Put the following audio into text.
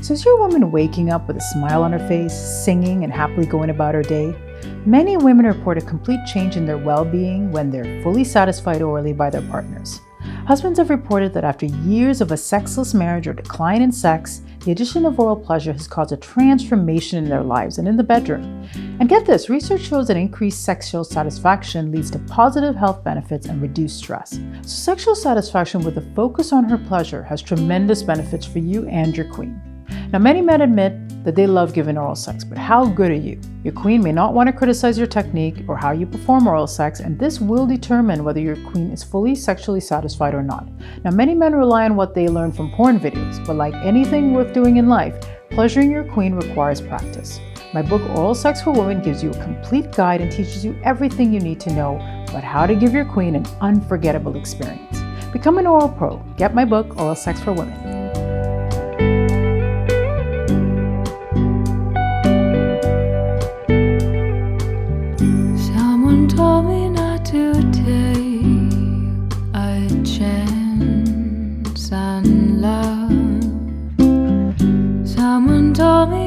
So, is your woman waking up with a smile on her face, singing, and happily going about her day? Many women report a complete change in their well being when they're fully satisfied orally by their partners. Husbands have reported that after years of a sexless marriage or decline in sex, the addition of oral pleasure has caused a transformation in their lives and in the bedroom. And get this research shows that increased sexual satisfaction leads to positive health benefits and reduced stress. So, sexual satisfaction with a focus on her pleasure has tremendous benefits for you and your queen. Now, many men admit that they love giving oral sex, but how good are you? Your queen may not want to criticize your technique or how you perform oral sex, and this will determine whether your queen is fully sexually satisfied or not. Now, many men rely on what they learn from porn videos, but like anything worth doing in life, pleasuring your queen requires practice. My book, Oral Sex for Women, gives you a complete guide and teaches you everything you need to know about how to give your queen an unforgettable experience. Become an oral pro. Get my book, Oral Sex for Women. Someone told me not to take a chance on love. Someone told me.